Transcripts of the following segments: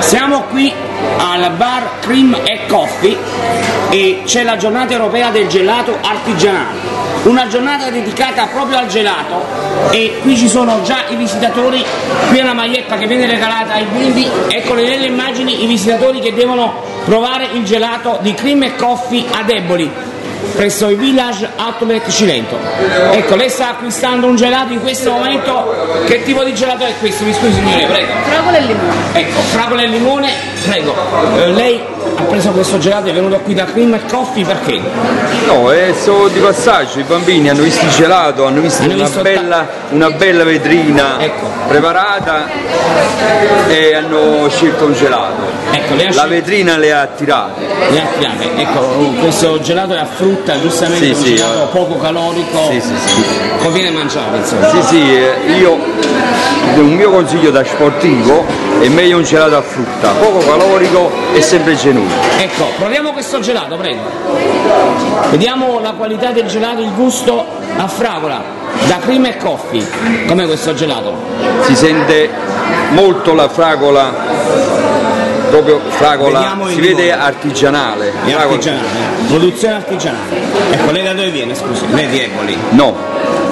Siamo qui al bar Cream Coffee e c'è la giornata europea del gelato artigianale. Una giornata dedicata proprio al gelato e qui ci sono già i visitatori, qui è una maglietta che viene regalata ai bimbi, eccoli nelle immagini i visitatori che devono provare il gelato di Cream Coffee a Eboli presso il Village Outlet Cilento. Ecco, lei sta acquistando un gelato in questo momento, che tipo di gelato è questo? Mi scusi signore, prego. Fragola e limone. Ecco, fragola e limone, prego. Eh, lei ha preso questo gelato e è venuto qui da Cream e Coffee perché? No, è solo di passaggio, i bambini hanno visto il gelato, hanno visto, Hanno una, visto bella, una bella vetrina Ecco. preparata e hanno scelto un gelato. Ecco, ha La vetrina le ha attirate. Le attirate. Ecco, questo gelato è a frutta, giustamente Sì, un sì, gelato eh. poco calorico, Sì, sì, sì. conviene mangiare insomma. Sì, sì, eh, io un mio consiglio da sportivo è meglio un gelato a frutta, poco calorico e sempre genuino. Ecco, proviamo questo gelato, prego. Vediamo la qualità del gelato, il gusto a fragola, da cream e coffee. Com'è questo gelato? Si sente molto la fragola, proprio fragola, Vediamo si vede artigianale. Artigianale, eh? produzione artigianale. Ecco, lei da dove viene, scusi? Lei di Eboli. No,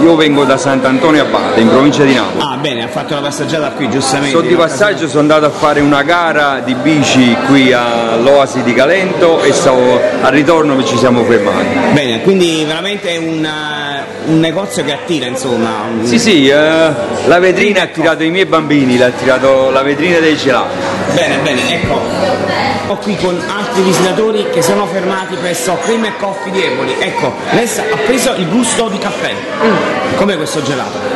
io vengo da Sant'Antonio Abate, in provincia di Napoli. Ah, bene, ha fatto la passeggiata qui, giustamente. Sono di passaggio, sono andato a fare una gara di bici qui all'Oasi di Calento e stavo, al ritorno ci siamo fermati. Bene, quindi veramente è un, eh, un negozio che attira, insomma. un- Sì, sì, eh, la vetrina ha attirato i miei bambini, l'ha attirato la vetrina dei gelati. Bene, bene, ecco. Ho qui con altri visitatori che sono fermati presso Cream e Coffee di Eboli. Ecco, sa- ha preso il gusto di caffè. Com'è questo gelato?